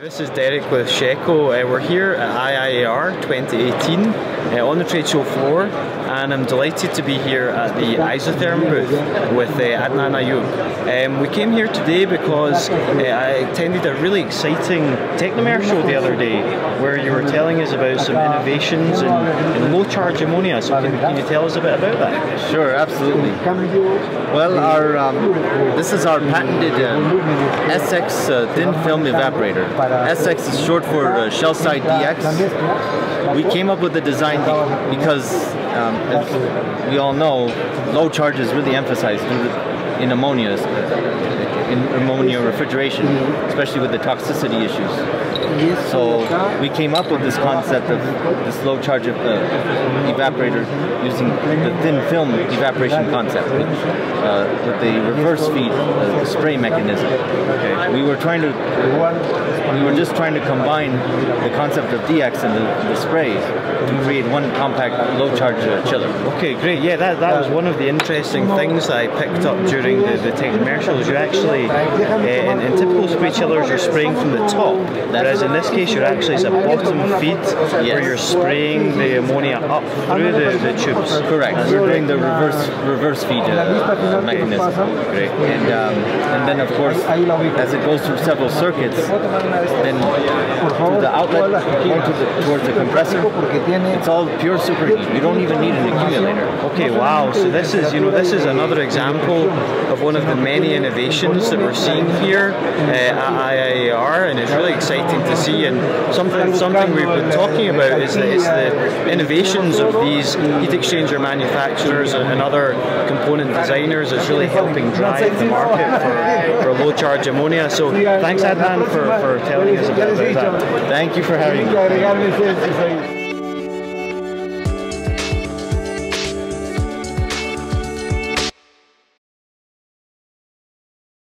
This is Derek with shecco. Uh, we're here at IIAR 2018 uh, on the trade show floor and I'm delighted to be here at the Isotherm booth with uh, Adnan Ayub. Um, we came here today because uh, I attended a really exciting Technomer show the other day where you were telling us about some innovations in, in low charge ammonia. So can, can, you tell us a bit about that? Sure, absolutely. Well, our um, this is our patented uh, SX uh, thin film evaporator. SX is short for uh, Shell Side DX. We came up with the design because, um, as we all know, low charge is really emphasized in ammonia, in ammonia refrigeration, especially with the toxicity issues. So we came up with this concept of this low charge of, uh, evaporator using the thin film evaporation concept uh, with the reverse feed uh, spray mechanism. Okay. We were trying to, we were just trying to combine the concept of DX and the, the spray to create one compact low charge uh, chiller. Okay, great. Yeah, that, that was one of the interesting things I picked up during the, the tech commercials. You actually, uh, in, in, typical spray chillers, you're spraying from the top, whereas in this case you're actually it's a bottom feed yes. where you're spraying the ammonia up through the, the tubes. Correct. We're doing the reverse reverse feed uh, mechanism. Great. And um, and then of course as it goes through several circuits, then to the outlet going to the, towards the compressor, it's all pure superheat. You don't even need an accumulator. Okay, wow. So this is you know this is another example of one of the many innovations that we're seeing here at IIAR, and it's really exciting to see. And something something we've been talking about is the, is the innovations of these heat exchanger manufacturers and, other component designers is really helping drive the market for, for low charge ammonia. So thanks Adnan for, for telling us about that. Thank you for having me.